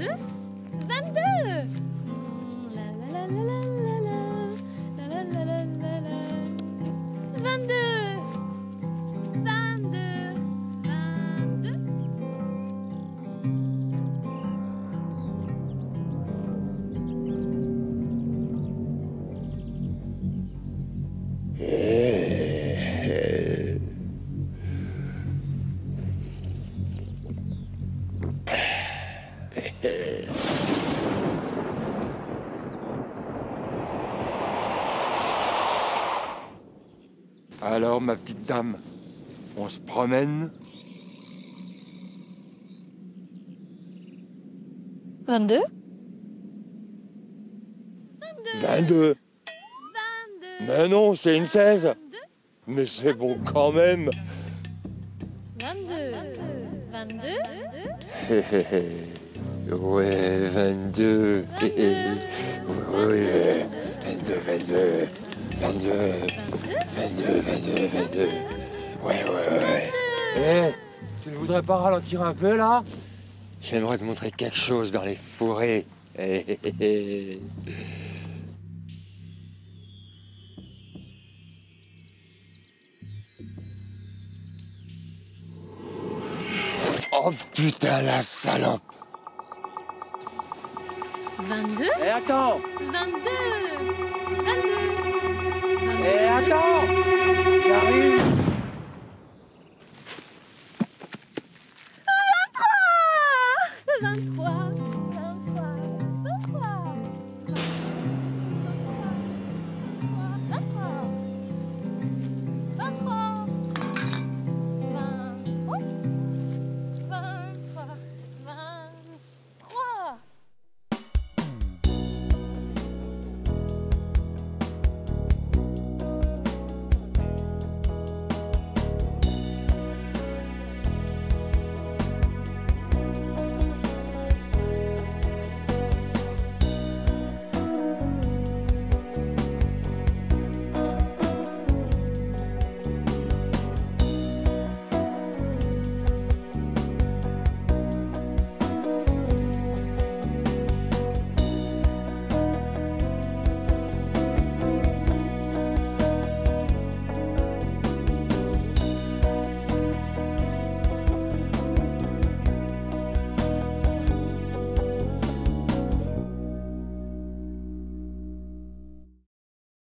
22 22 La la la Alors, ma petite dame, on se promène 22 22 22 Mais non, c'est une 16 Mais c'est bon quand même. 22 22 Hé, hé, hé. Ouais, 22 Hé, hé. Ouais, ouais, 22, 22 22 22, 22, 22 Ouais, ouais, ouais Hé, tu ne voudrais pas ralentir un peu là? J'aimerais te montrer quelque chose dans les forêts. Hé, hé. Oh putain la salope 22 Et attends. 22 22 22. Et attends. J'arrive. 23 23